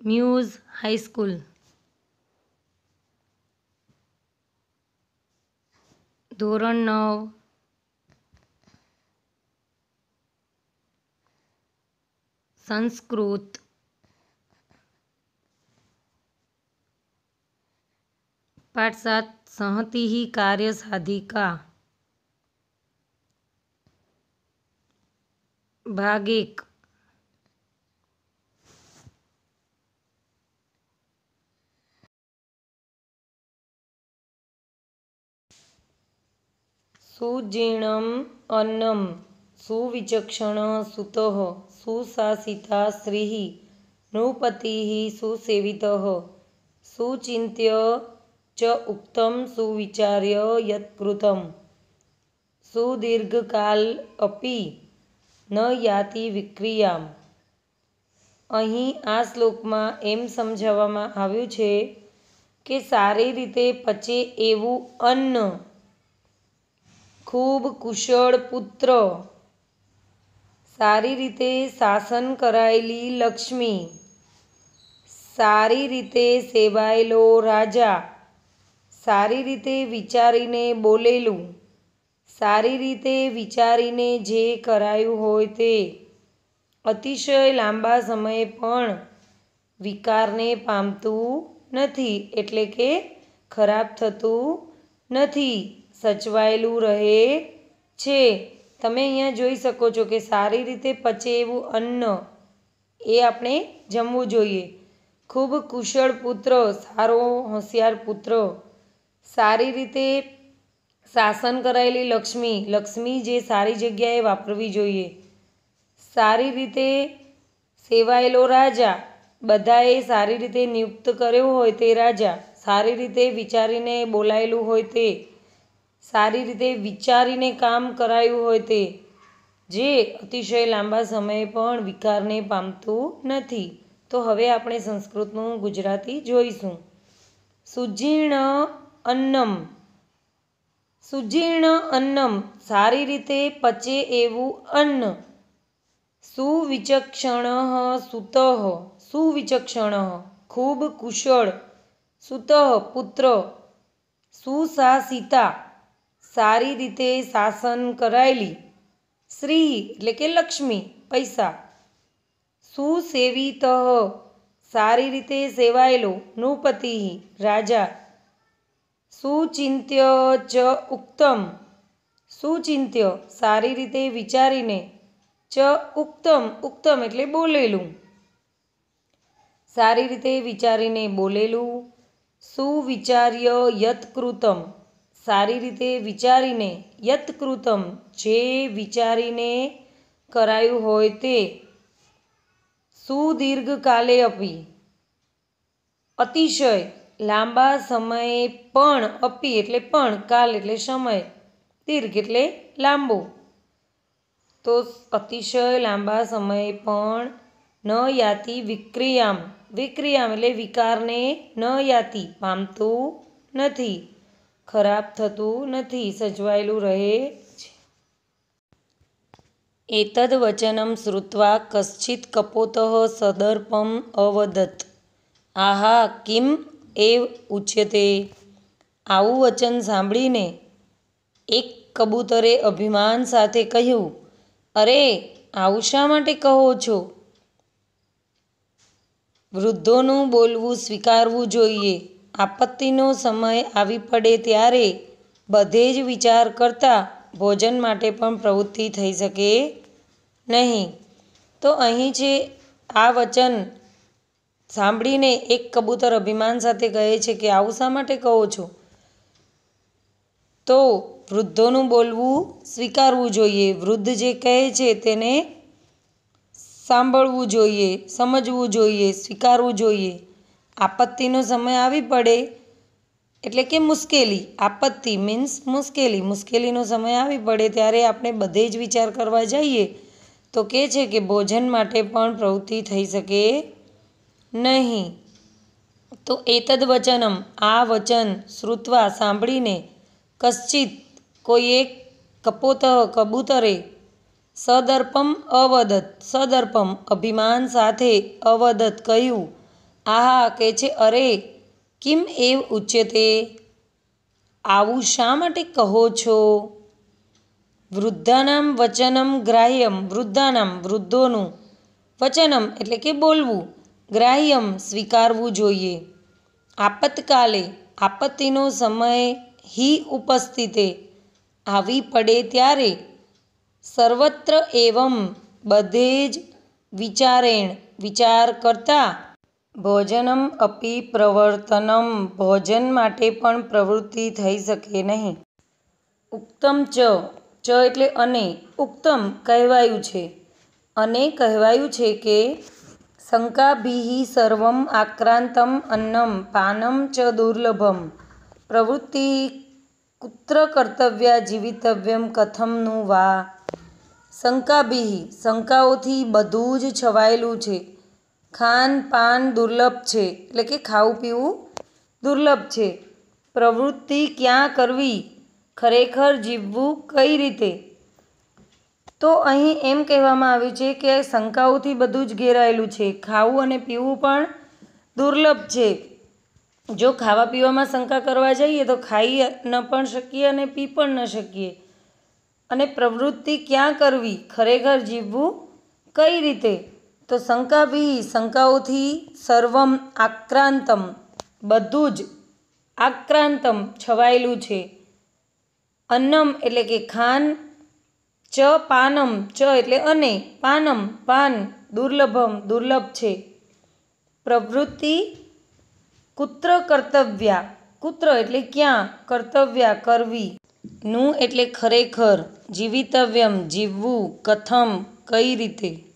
Muse high school ધોરણ નવ સંસ્કૃત પાઠ સાત સંહતિઃ કાર્ય સાધિકા ભાગ એક સુજીર્ણમ અન્નમ સુવિચક્ષણ સુતઃ સુશાસિતા શ્રી નૃપતિ સુસેવિતઃ સુચિંત્ય ચ ઉક્તમ સુવિચાર્ય યત્કૃતમ સુદીર્ઘકાલપી ન યાતિ વિક્રિયામ. અહીં આ શ્લોકમાં એમ સમજાવવામાં આવ્યું છે કે સારી રીતે પચે એવું અન્ન ખૂબ કુશળ પુત્ર. સારી રીતે શાસન કરાયેલી લક્ષ્મી. સારી રીતે સેવાયેલો રાજા. સારી રીતે વિચારીને બોલેલું. સારી રીતે વિચારીને જે કરાયું હોય તે. અતિશય લાંબા સમયે પણ વિકારને પામતું નથી, એટલે કે ખરાબ થતું નથી. સચવાયેલું રહે છે. તમે અહીંયા જોઈ શકો છો કે સારી રીતે પચે એવું અન્ન એ આપણે જમવું જોઈએ. ખૂબ કુશળ પુત્ર, સારો હોશિયાર પુત્ર. સારી રીતે શાસન કરાયેલી લક્ષ્મી લક્ષ્મી જે સારી જગ્યાએ વાપરવી જોઈએ. સારી રીતે સેવાયેલો રાજા બધાએ સારી રીતે નિયુક્ત કર્યો હોય તે રાજા, સારી રીતે વિચારીને બોલાયેલું હોય તે સારી રીતે વિચારીને કામ કરાયું હોય તે, જે અતિશય લાંબા સમયે પણ વિકારને પામતું નથી. તો હવે આપણે સંસ્કૃતનું ગુજરાતી જોઈશું. સુજીર્ણ અન્નમ. સુજીર્ણ અન્નમ સારી રીતે પચે એવું અન્ન. સુવિચક્ષણ સુત. સુવિચક્ષણ ખૂબ કુશળ. સુતઃ પુત્ર. સુશાસિતા. સારી રીતે શાસન કરાયેલી. શ્રી એટલે કે લક્ષ્મી, પૈસા. સુસેવિત સારી રીતે સેવાયેલો નૃપતિ, રાજા. સુચિંત્ય ચ ઉક્તમ. સુચિંત્ય સારી રીતે વિચારીને ચ ઉક્તમ ઉક્તમ એટલે બોલેલું. સારી રીતે વિચારીને બોલેલું. સુવિચાર્ય યત્કૃતમ. સારી રીતે વિચારીને યત્કૃતમ જે વિચારીને કરાયું હોય તે સુદીર્ઘકાલે અપી. અતિશય લાંબા સમયે પણ અપી એટલે પણ કાલ એટલે સમય, દીર્ઘ એટલે લાંબો. તો અતિશય લાંબા સમયે પણ ન યાતિ વિક્રિયામ. વિક્રિયામ એટલે વિકારને ન યાતિ, પામતું નથી. ખરાબ થતું નથી સચવાયેલું રહે એતદ વચનમ શ્રુત્વા કશ્ચિત કપોતઃ સદર્પમ અવદત આહા, કિમ એવ ઉચ્યતે? આવું વચન સાંભળીને એક કબૂતરે અભિમાન સાથે કહ્યું, અરે, આવું શા માટે કહો છો? વૃદ્ધોનું બોલવું સ્વીકારવું જોઈએ. આપત્તિનો સમય આવી પડે ત્યારે બધે જ વિચાર કરતાં ભોજન માટે પણ પ્રવૃત્તિ થઈ શકે નહીં. તો અહીં છે, આ વચન સાંભળીને એક કબૂતર અભિમાન સાથે કહે છે કે, આવું શા માટે કહો છો? તો વૃદ્ધોનું બોલવું સ્વીકારવું જોઈએ. વૃદ્ધ જે કહે છે તેને સાંભળવું જોઈએ, સમજવું જોઈએ, સ્વીકારવું જોઈએ. આપત્તિનો સમય આવી પડે, એટલે કે મુશ્કેલી. આપત્તિ મીન્સ મુશ્કેલી. મુશ્કેલીનો સમય આવી પડે ત્યારે આપણે બધે જ વિચાર કરવા જઈએ. તો કહે છે કે ભોજન માટે પણ પ્રવૃત્તિ થઈ શકે નહીં. તો એતદ વચનમ. આ વચન શ્રુત્વા સાંભળીને કશ્ચિત કોઈ એક કપોત કબૂતરે સદર્પમ અવદત સદર્પમ અભિમાન સાથે અવદત કહ્યું. આહા કહે છે, અરે, કિમ એવ ઉચ્યતે આવું શા માટે કહો છો? વૃદ્ધાનામ વચનમ ગ્રાહ્યમ, વૃદ્ધાનામ વૃદ્ધોનું વચનમ એટલે કે બોલવું, ગ્રાહ્યમ સ્વીકારવું જોઈએ. આપતકાલે, આપત્તિનો સમય હિ ઉપસ્થિતે, આવી પડે ત્યારે સર્વત્ર એવમ બધે જ વિચારેણ, વિચાર કરતા ભોજનમ અપી પ્રવર્તનમ. ભોજન માટે પણ પ્રવૃત્તિ થઈ શકે નહીં. ઉક્તમ ચ. ચ એટલે અને. ઉક્તમ કહેવાયું છે. અને કહેવાયું છે કે શંકાભિહિ સર્વમ આક્રાંતમ અન્નમ પાનમ ચ દુર્લભમ. પ્રવૃત્તિ કુત્ર કર્તવ્યા જીવિતવ્યમ કથમનું વા. શંકાભિહિ. શંકાઓથી બધું જ છવાયેલું છે. ખાન પાન દુર્લભ છે. એટલે કે ખાવું પીવું દુર્લભ છે. પ્રવૃત્તિ ક્યાં કરવી? ખરેખર જીવવું કઈ રીતે? તો અહીં એમ કહેવામાં આવ્યું છે કે શંકાઓથી બધું જ ઘેરાયેલું છે. ખાવું અને પીવું પણ દુર્લભ છે. જો ખાવા પીવામાં શંકા કરવા જઈએ તો ખાઈ ન પણ શકીએ અને પી પણ ન શકીએ. અને પ્રવૃત્તિ ક્યાં કરવી? ખરેખર જીવવું કઈ રીતે? તો શંકાભી શંકાઓથી સર્વમ આક્રાંતમ, બધું જ આક્રાંતમ છવાયેલું છે. અન્નમ એટલે કે ખાન, ચ પાનમ, ચ એટલે અને, પાનમ, પાન, દુર્લભમ, દુર્લભ છે. પ્રવૃત્તિ, કુત્ર કર્તવ્યા, કુત્ર એટલે ક્યાં, કર્તવ્યા, કરવી. નું એટલે ખરેખર, જીવિતવ્યમ, જીવવું, કથમ, કઈ રીતે?